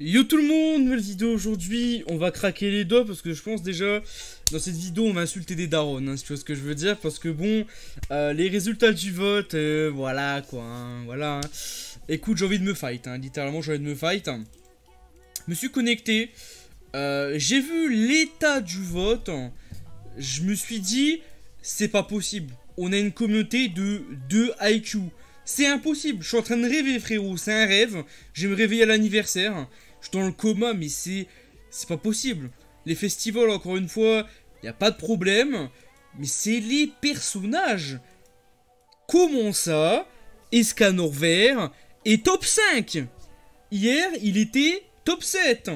Yo tout le monde, nouvelle vidéo aujourd'hui, on va craquer les doigts parce que je pense déjà dans cette vidéo on va insulter des darons, hein, si tu vois ce que je veux dire, parce que bon, euh, les résultats du vote, euh, voilà quoi, hein, voilà. Hein. Écoute, j'ai envie de me fight, littéralement j'ai envie de me fight. Je me suis connecté, euh, j'ai vu l'état du vote, je me suis dit, c'est pas possible, on a une communauté de 2 IQ. C'est impossible, je suis en train de rêver frérot, c'est un rêve, je vais me réveiller à l'anniversaire, je suis dans le coma, mais c'est. Pas possible. Les festivals, encore une fois, il a pas de problème. Mais c'est les personnages. Comment ça? Escanor vert est top 5 Hier, il était top 7.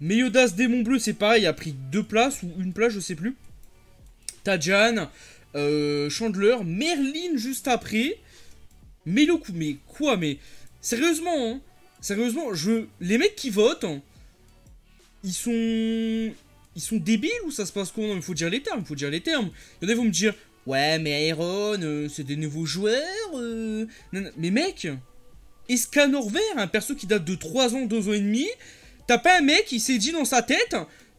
Meyodas Démon Bleu, c'est pareil, il a pris deux places ou une place, je sais plus. Tajan, euh, Chandler, Merlin juste après. Meloku, mais quoi, mais sérieusement, hein Sérieusement, je... les mecs qui votent, ils sont... Ils sont débiles ou ça se passe comment? Non, il faut dire les termes, il faut dire les termes. Il y en a vont me dire, ouais, mais Iron, euh, c'est des nouveaux joueurs. Euh... Mais mec, Escanor Vert, un perso qui date de 3 ans, 2 ans et demi, t'as pas un mec qui s'est dit dans sa tête,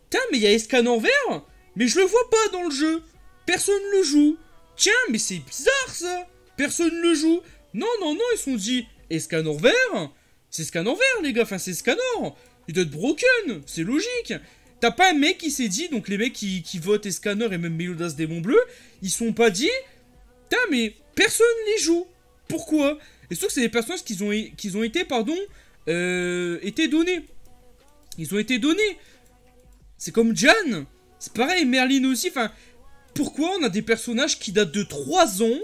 tiens, mais il y a Escanor Vert, mais je le vois pas dans le jeu. Personne le joue. Tiens, mais c'est bizarre ça. Personne le joue. Non, non, non, ils se sont dit, Escanor Vert c'est Scanor vert, les gars, enfin c'est Scanor Il doit être broken, c'est logique T'as pas un mec qui s'est dit, donc les mecs qui, votent Escanor et même Melodas Démon Bleu, ils sont pas dit, putain mais personne les joue Pourquoi? Et surtout que c'est des personnages qui ont, qui ont été, pardon, euh, été donnés. Ils ont été donnés. C'est comme Jan, c'est pareil, Merlin aussi, enfin, pourquoi on a des personnages qui datent de 3 ans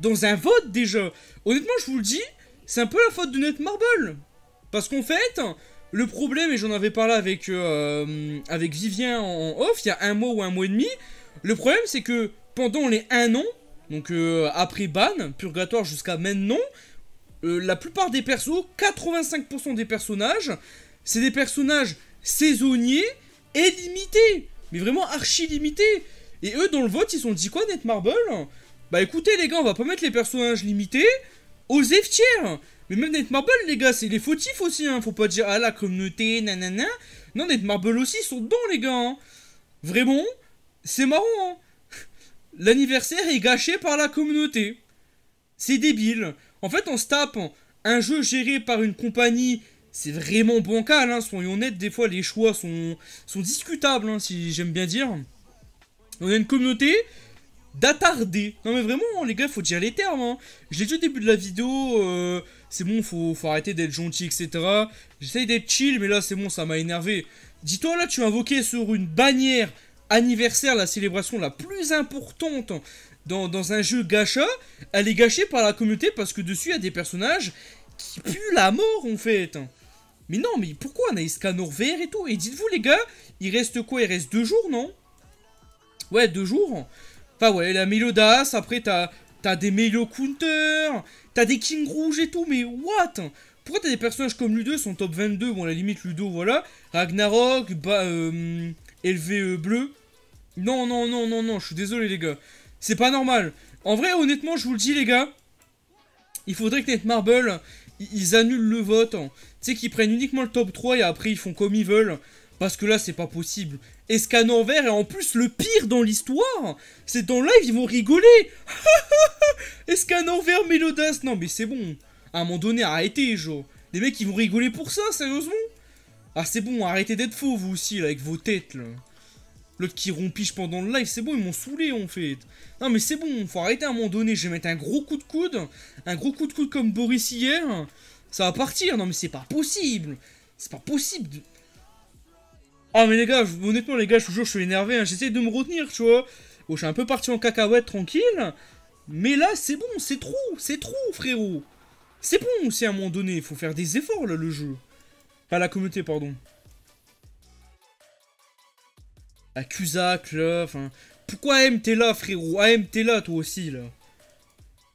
dans un vote déjà Honnêtement, je vous le dis, c'est un peu la faute de Netmarble. Parce qu'en fait, le problème, et j'en avais parlé avec, euh, avec Vivien en off, il y a un mois ou un mois et demi, le problème c'est que pendant les un an, donc euh, après ban, purgatoire jusqu'à maintenant, euh, la plupart des persos, 85% des personnages, c'est des personnages saisonniers et limités. Mais vraiment archi limités. Et eux, dans le vote, ils ont dit quoi, Netmarble Bah écoutez les gars, on va pas mettre les personnages limités, aux tiers Mais même Netmarble, les gars, c'est les fautifs aussi, hein. Faut pas dire, ah, la communauté, nanana. Non, Netmarble aussi, ils sont dedans, les gars, hein. Vraiment, c'est marrant, hein. L'anniversaire est gâché par la communauté. C'est débile. En fait, on se tape un jeu géré par une compagnie, c'est vraiment bancal, hein. Soyons honnêtes, des fois, les choix sont, sont discutables, hein, si j'aime bien dire. On a une communauté d'attarder. Non mais vraiment, les gars, faut dire les termes. Hein. Je dit au début de la vidéo, euh, c'est bon, faut, faut arrêter d'être gentil, etc. J'essaye d'être chill, mais là, c'est bon, ça m'a énervé. Dis-toi, là, tu as invoqué sur une bannière anniversaire la célébration la plus importante dans, un jeu gacha. Elle est gâchée par la communauté parce que dessus, il y a des personnages qui puent la mort, en fait. Mais non, mais pourquoi on a Escanor vert et tout? Et dites-vous, les gars, il reste quoi? Il reste deux jours, non? Ouais, deux jours. Enfin ouais, la Mélodas, après t'as as des Melo Counter, t'as des King Rouge et tout, mais what? Pourquoi t'as des personnages comme Ludo, sont top 22, bon à la limite Ludo, voilà, Ragnarok, bah, euh, LV bleu, non, non, non, non, non, je suis désolé les gars, c'est pas normal. En vrai, honnêtement, je vous le dis les gars, il faudrait que Netmarble, ils annulent le vote, tu sais qu'ils prennent uniquement le top 3 et après ils font comme ils veulent. Parce que là, c'est pas possible. Escan vert, et en plus, le pire dans l'histoire, c'est dans live, ils vont rigoler. Escan vert, Mélodas. Non, mais c'est bon. À un moment donné, arrêtez, genre. Les mecs, ils vont rigoler pour ça, sérieusement Ah, c'est bon, arrêtez d'être faux, vous aussi, là, avec vos têtes, là. L'autre qui rompiche pendant le live, c'est bon, ils m'ont saoulé, en fait. Non, mais c'est bon, faut arrêter à un moment donné. Je vais mettre un gros coup de coude. Un gros coup de coude comme Boris hier. Ça va partir. Non, mais c'est pas possible. C'est pas possible. Oh mais les gars, honnêtement les gars, je toujours je suis énervé, hein. j'essaie de me retenir, tu vois. Bon, je suis un peu parti en cacahuète tranquille, mais là c'est bon, c'est trop, c'est trop frérot. C'est bon aussi à un moment donné, il faut faire des efforts là le jeu. Pas la communauté, pardon. La Cusac là, enfin... Pourquoi AM t'es là frérot? AM t'es là toi aussi là.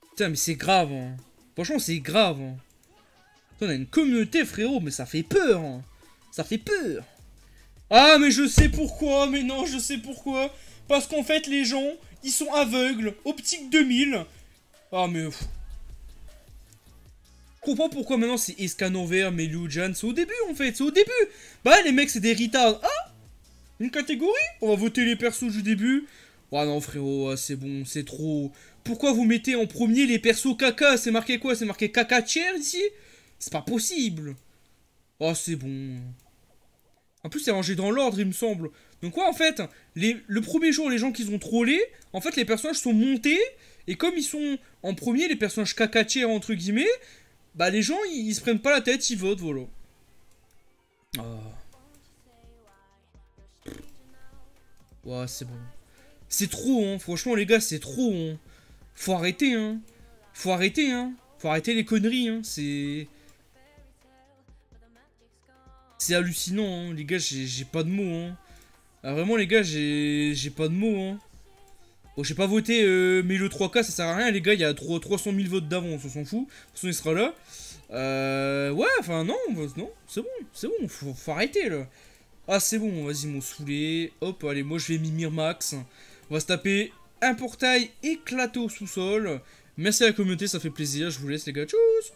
Putain mais c'est grave hein. Franchement c'est grave hein. On a une communauté frérot, mais ça fait peur hein. Ça fait peur. Ah, mais je sais pourquoi, mais non, je sais pourquoi. Parce qu'en fait, les gens, ils sont aveugles. Optique 2000. Ah, mais... comprends pourquoi maintenant c'est Escanover, Melujan. C'est au début en fait, c'est au début. Bah les mecs c'est des retards. Ah Une catégorie? On va voter les persos du début. Oh non frérot, c'est bon, c'est trop. Pourquoi vous mettez en premier les persos caca? C'est marqué quoi? C'est marqué caca chair ici? C'est pas possible. Oh c'est bon. En plus c'est rangé dans l'ordre il me semble. Donc quoi en fait Le premier jour les gens qu'ils ont trollé, en fait les personnages sont montés. Et comme ils sont en premier les personnages caca chair entre guillemets, bah les gens ils, se prennent pas la tête, ils votent, voilà. Oh. Ouais, c'est bon. C'est trop, hein. Franchement, les gars, c'est trop, hein. Faut arrêter, hein. Faut arrêter, hein. Faut arrêter les conneries, hein. C'est... C'est hallucinant, hein. Les gars, j'ai pas de mots, hein. Ah, vraiment, les gars, j'ai pas de mots, hein. Bon, j'ai pas voté, euh, mais le 3K, ça sert à rien, les gars. Il y a 300 000 votes d'avance, on s'en fout. De toute façon, il sera là. Euh... Ouais, enfin, non, non. C'est bon, c'est bon. Faut, faut arrêter, là. Ah, c'est bon, vas-y, mon saoulé. Hop, allez, moi, je vais mimir max. On va se taper un portail éclaté au sous-sol. Merci à la communauté, ça fait plaisir. Je vous laisse les gars. Tchuss